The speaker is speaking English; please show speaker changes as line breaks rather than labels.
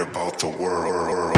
about the world.